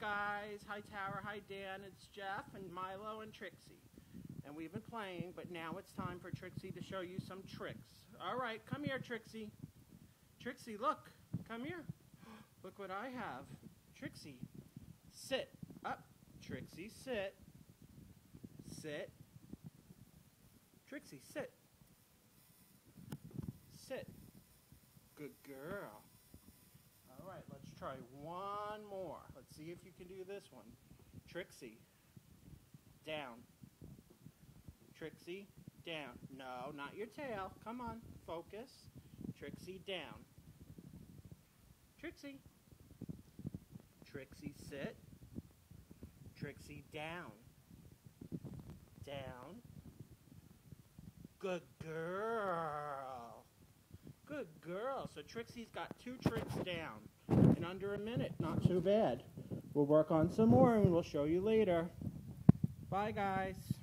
guys. Hi, Tara. Hi, Dan. It's Jeff and Milo and Trixie. And we've been playing, but now it's time for Trixie to show you some tricks. All right, come here, Trixie. Trixie, look. Come here. Look what I have. Trixie, sit. Up. Trixie, sit. Sit. Trixie, sit. Sit. Good girl. All right, let's try one see if you can do this one. Trixie, down. Trixie, down. No, not your tail. Come on, focus. Trixie, down. Trixie. Trixie, sit. Trixie, down. Down. Good girl. Good girl. So Trixie's got two tricks down in under a minute. Not too bad. We'll work on some more and we'll show you later. Bye, guys.